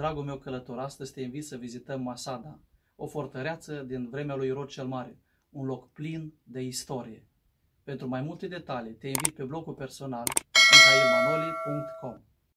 Dragul meu călător, astăzi te invit să vizităm Masada, o fortăreață din vremea lui Irod cel Mare, un loc plin de istorie. Pentru mai multe detalii, te invit pe blogul personal